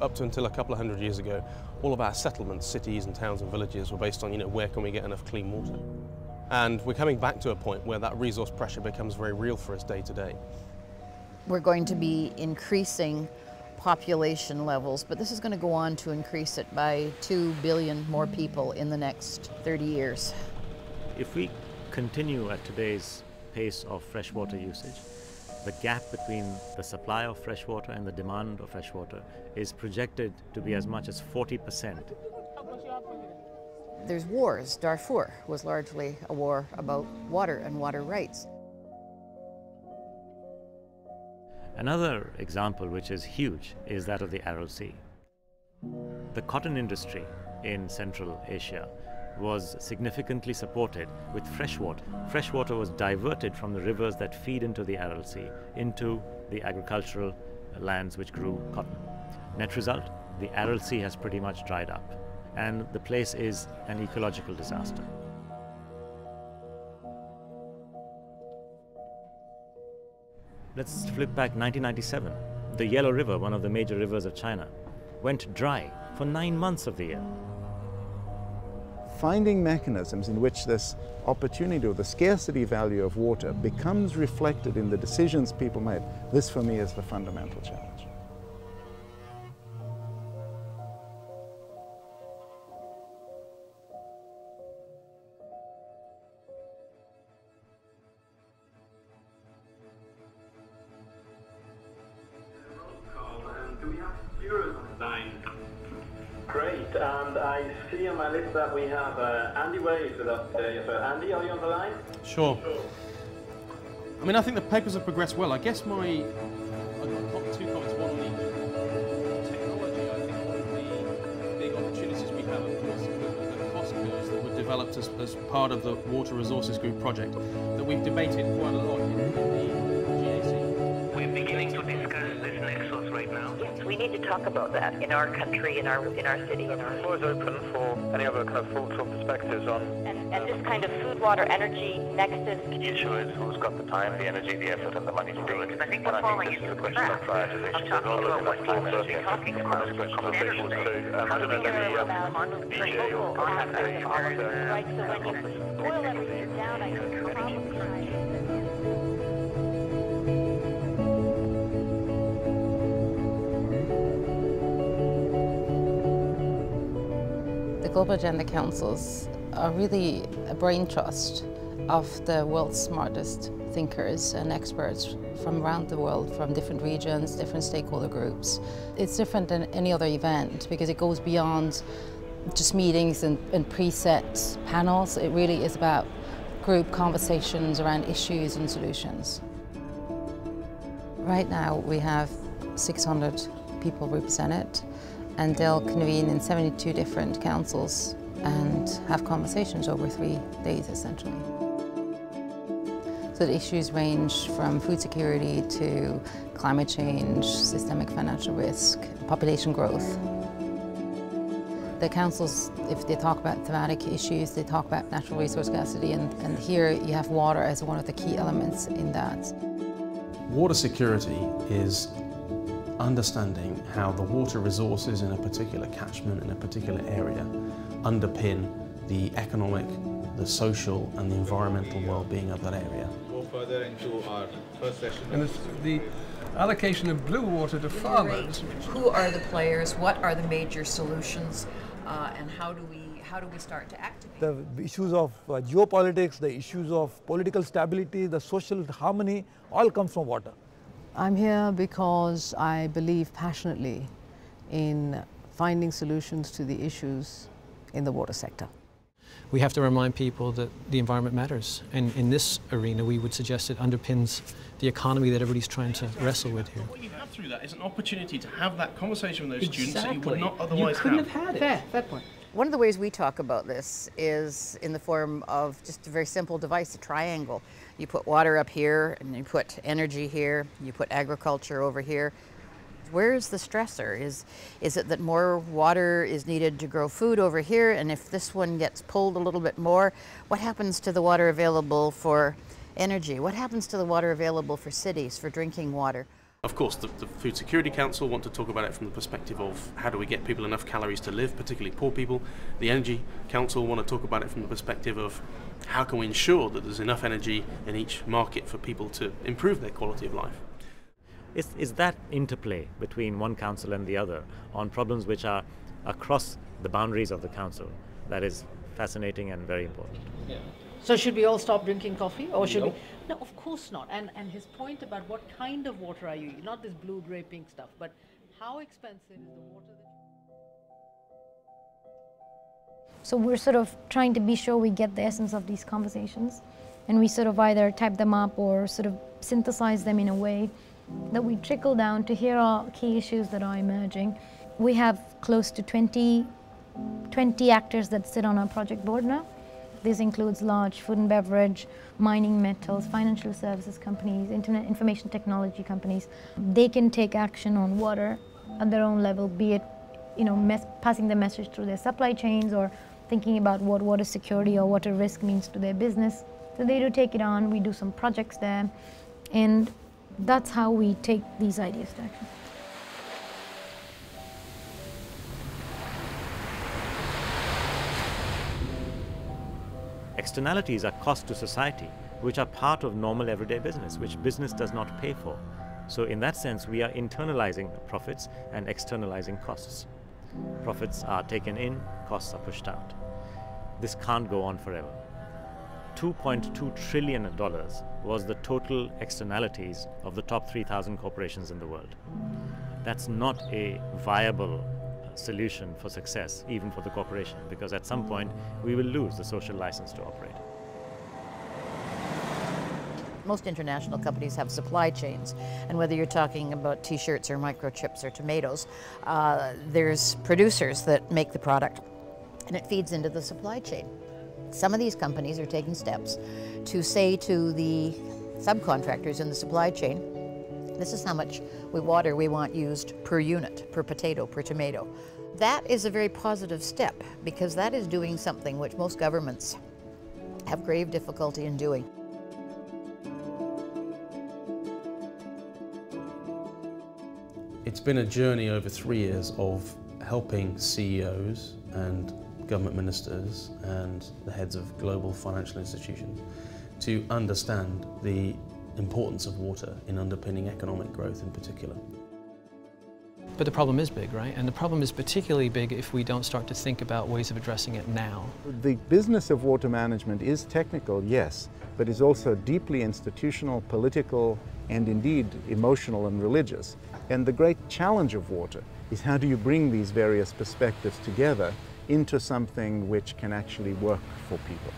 Up to until a couple of hundred years ago, all of our settlements, cities and towns and villages were based on, you know, where can we get enough clean water? And we're coming back to a point where that resource pressure becomes very real for us day to day. We're going to be increasing population levels, but this is going to go on to increase it by 2 billion more people in the next 30 years. If we continue at today's pace of freshwater usage, the gap between the supply of fresh water and the demand of fresh water is projected to be as much as 40%. There's wars. Darfur was largely a war about water and water rights. Another example, which is huge, is that of the Aral Sea. The cotton industry in Central Asia was significantly supported with fresh water. Fresh water was diverted from the rivers that feed into the Aral Sea into the agricultural lands which grew cotton. Net result, the Aral Sea has pretty much dried up and the place is an ecological disaster. Let's flip back 1997. The Yellow River, one of the major rivers of China, went dry for nine months of the year finding mechanisms in which this opportunity or the scarcity value of water becomes reflected in the decisions people make, this for me is the fundamental challenge. That we have uh, Andy with us today. So Andy, are you on the line? Sure. I mean, I think the papers have progressed well. I guess my I've got two comments. One on each. Technology, I think one of the big opportunities we have, of course, the cost curves that were developed as, as part of the Water Resources Group project that we've debated quite a lot in, in the we need to talk about that in our country, in our in our city. In our the floor is open for any other kind of thoughts or perspectives on. And, and this kind of food, water, energy nexus. The issue is who's got the time, the energy, the effort, and the money to do it. I think we're falling into the question of prioritization. Talking about what people should be talking about. Conversations too. Um, How do we hear about DJ or aspects of our right? So when Global Agenda Councils are really a brain trust of the world's smartest thinkers and experts from around the world, from different regions, different stakeholder groups. It's different than any other event because it goes beyond just meetings and, and preset panels. It really is about group conversations around issues and solutions. Right now we have 600 people represented and they'll convene in 72 different councils and have conversations over three days essentially. So the issues range from food security to climate change, systemic financial risk, population growth. The councils, if they talk about thematic issues, they talk about natural resource scarcity, and, and here you have water as one of the key elements in that. Water security is understanding how the water resources in a particular catchment in a particular area underpin the economic, the social and the environmental well-being of that area. Go further into our first session. And the allocation of blue water to farmers. Who are the players? What are the major solutions? Uh, and how do we how do we start to activate? The issues of uh, geopolitics, the issues of political stability, the social harmony, all come from water. I'm here because I believe passionately in finding solutions to the issues in the water sector. We have to remind people that the environment matters. And in this arena, we would suggest it underpins the economy that everybody's trying to wrestle with here. What you have through that is an opportunity to have that conversation with those exactly. students that you would not otherwise have. you couldn't have. have had it. Fair, fair point. One of the ways we talk about this is in the form of just a very simple device, a triangle. You put water up here, and you put energy here, you put agriculture over here. Where is the stressor? Is, is it that more water is needed to grow food over here, and if this one gets pulled a little bit more, what happens to the water available for energy. What happens to the water available for cities, for drinking water? Of course, the, the, Food Security Council want to talk about it from the perspective of how do we get people enough calories to live, particularly poor people. The Energy Council want to talk about it from the perspective of how can we ensure that there's enough energy in each market for people to improve their quality of life. Is, is that interplay between one council and the other on problems which are across the boundaries of the council that is fascinating and very important. Yeah. So should we all stop drinking coffee, or should Nope. we? No, of course not. And and his point about what kind of water are you? Not this blue, gray, pink stuff, but how expensive is the water? That So we're sort of trying to be sure we get the essence of these conversations, and we sort of either type them up or sort of synthesize them in a way that we trickle down to here are key issues that are emerging. We have close to 20, 20 actors that sit on our project board now. This includes large food and beverage, mining metals, financial services companies, internet information technology companies. They can take action on water at their own level, be it you know, passing the message through their supply chains or thinking about what water security or water risk means to their business. So they do take it on. We do some projects there, and that's how we take these ideas to action. Externalities are costs to society, which are part of normal everyday business, which business does not pay for. So, in that sense, we are internalizing profits and externalizing costs. Profits are taken in, costs are pushed out. This can't go on forever. $2.2 trillion was the total externalities of the top 3,000 corporations in the world. That's not a viable solution for success, even for the corporation, because at some point we will lose the social license to operate. Most international companies have supply chains, and whether you're talking about t-shirts or microchips or tomatoes, uh, there's producers that make the product, and it feeds into the supply chain. Some of these companies are taking steps to say to the subcontractors in the supply chain, this is how much we water we want used per unit, per potato, per tomato. That is a very positive step because that is doing something which most governments have grave difficulty in doing. It's been a journey over three years of helping CEOs and government ministers and the heads of global financial institutions to understand the importance of water in underpinning economic growth in particular. But the problem is big, right? And the problem is particularly big if we don't start to think about ways of addressing it now. The business of water management is technical, yes, but is also deeply institutional, political, and indeed emotional and religious. And the great challenge of water is how do you bring these various perspectives together into something which can actually work for people.